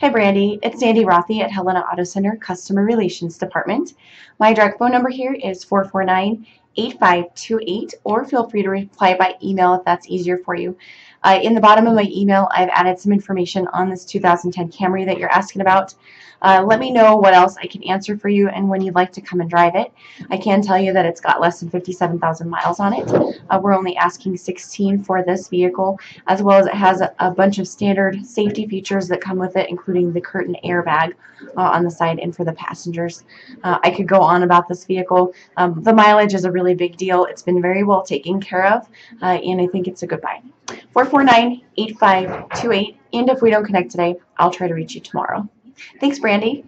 Hi, Brandi. It's Sandy Rathe at Helena Auto Center Customer Relations Department. My direct phone number here is 449 8528, or feel free to reply by email if that's easier for you. Uh, in the bottom of my email, I've added some information on this 2010 Camry that you're asking about. Uh, let me know what else I can answer for you and when you'd like to come and drive it. I can tell you that it's got less than 57,000 miles on it. Uh, we're only asking 16 for this vehicle, as well as it has a, a, bunch of standard safety features that come with it, including the curtain airbag uh, on the side and for the passengers. Uh, I could go on about this vehicle. Um, the mileage is a really big deal. It's been very well taken care of, uh, and I think it's a good buy. 449-8528, and if we don't connect today, I'll try to reach you tomorrow. Thanks, Brandi.